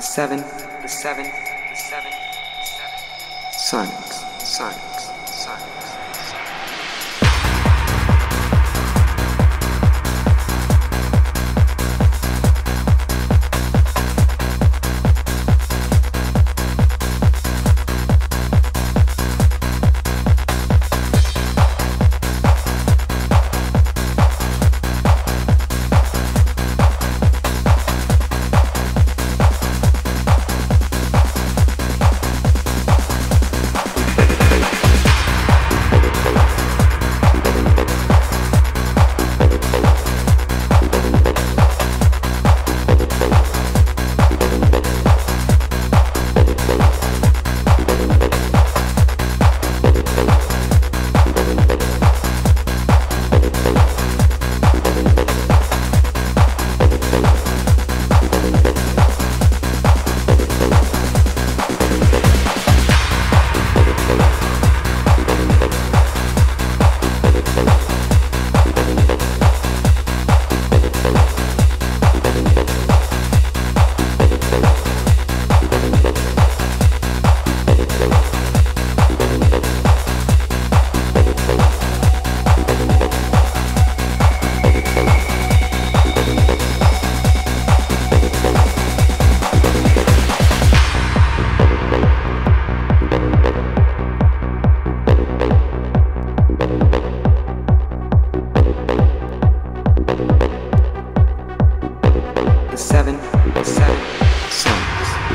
seven, the seven, the seven, the seven. Sonics, sonics.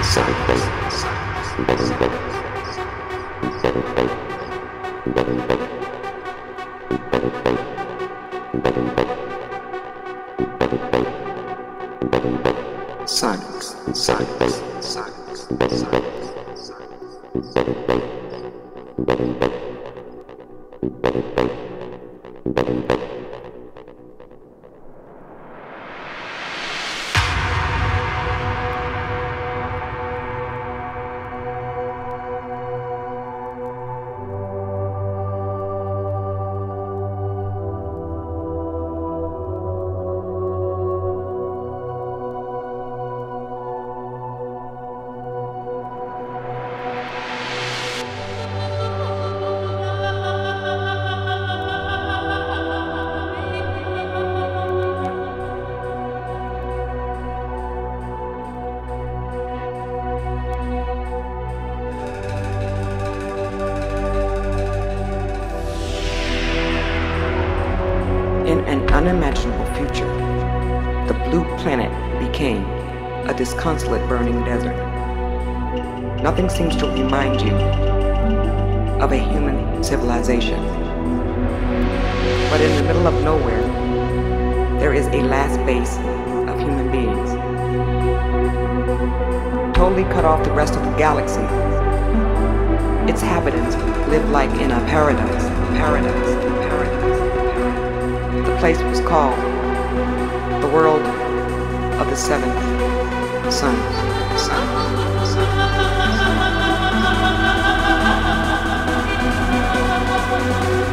Sonics, unimaginable future, the blue planet became a disconsolate burning desert. Nothing seems to remind you of a human civilization. But in the middle of nowhere, there is a last base of human beings. Totally cut off the rest of the galaxy, its inhabitants live like in a paradise, paradise, paradise. Place was called the world of the seventh suns, suns. The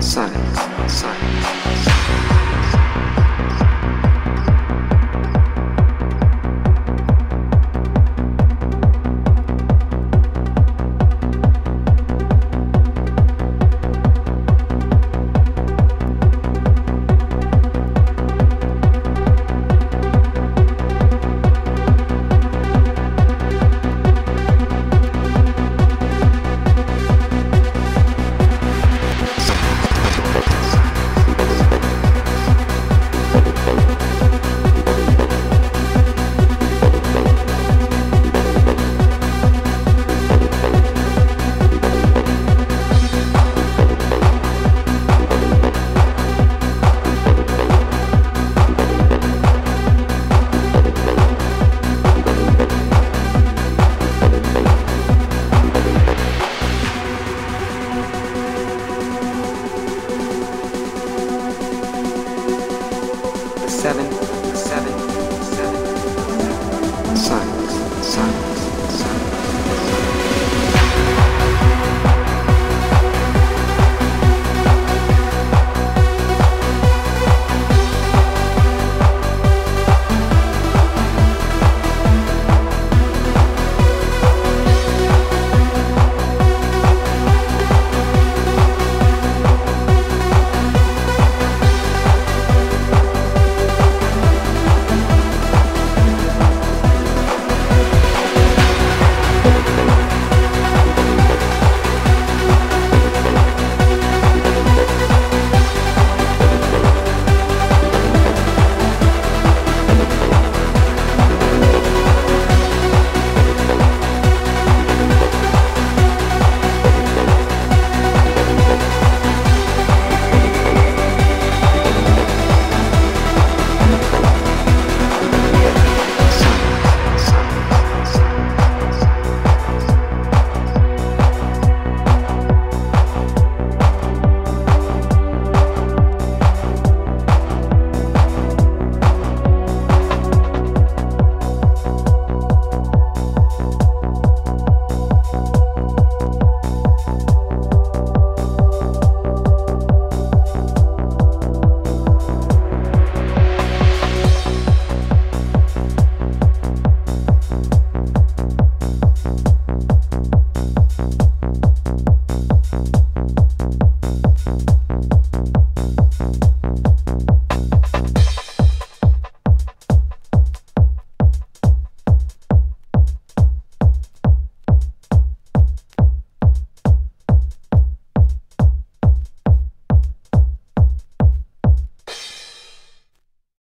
suns, suns.